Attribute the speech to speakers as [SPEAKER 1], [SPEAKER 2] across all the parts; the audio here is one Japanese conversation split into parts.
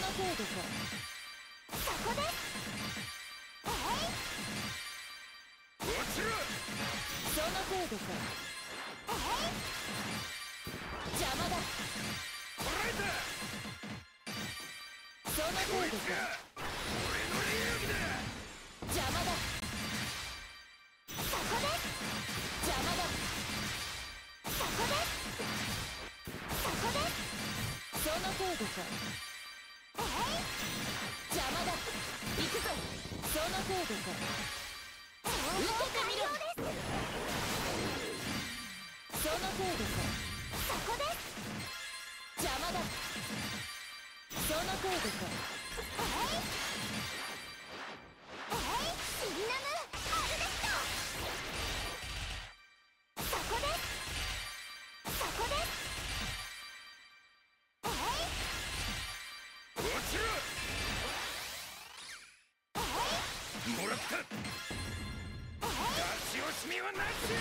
[SPEAKER 1] の程度か
[SPEAKER 2] そこですえ
[SPEAKER 3] こちら
[SPEAKER 1] その程度か
[SPEAKER 2] いえ
[SPEAKER 1] 邪魔だ
[SPEAKER 3] 捕らえた
[SPEAKER 1] その程度か
[SPEAKER 3] こいつが俺の流儀だ
[SPEAKER 1] 邪魔だ
[SPEAKER 2] そこで
[SPEAKER 1] 邪魔だ
[SPEAKER 2] そこでそこで
[SPEAKER 1] その程度か邪魔だ。行くぞ。その程度か
[SPEAKER 2] 受けてみろ
[SPEAKER 1] その程度か
[SPEAKER 2] そこです
[SPEAKER 1] 邪魔だ。その程度か
[SPEAKER 3] し惜しみはなしよ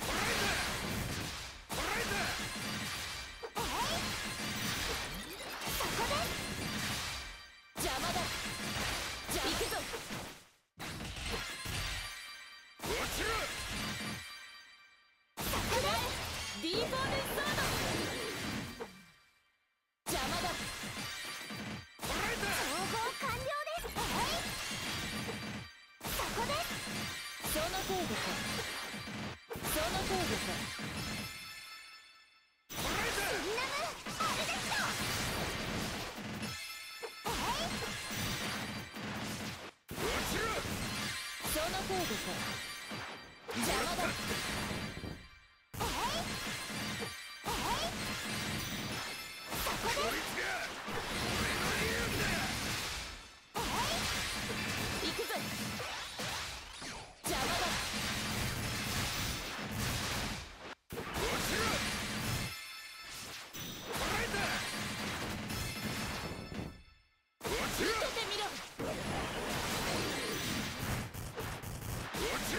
[SPEAKER 3] 捕らえた捕らえた
[SPEAKER 2] そこです
[SPEAKER 1] 邪魔だ。じゃ行くぞ。
[SPEAKER 3] こち
[SPEAKER 1] ろ。の程度かその程度かその程度か邪魔だ
[SPEAKER 2] そ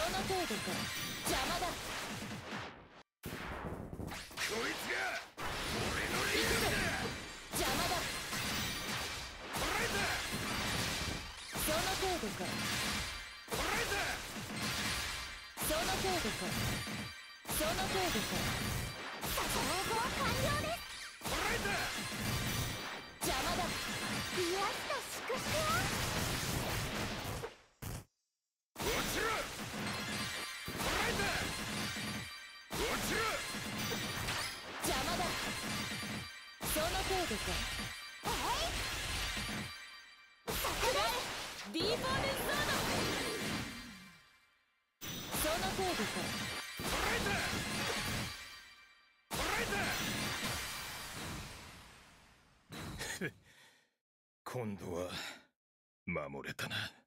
[SPEAKER 3] の
[SPEAKER 1] 程度か邪魔だ。度かその程度かその程度か
[SPEAKER 2] 統合完了です
[SPEAKER 3] た捕らえた
[SPEAKER 1] 邪魔だ
[SPEAKER 2] 癒やしと粛々
[SPEAKER 3] こちら捕らえたこちら
[SPEAKER 1] 邪魔だその程度か。
[SPEAKER 3] 今度は守れたな。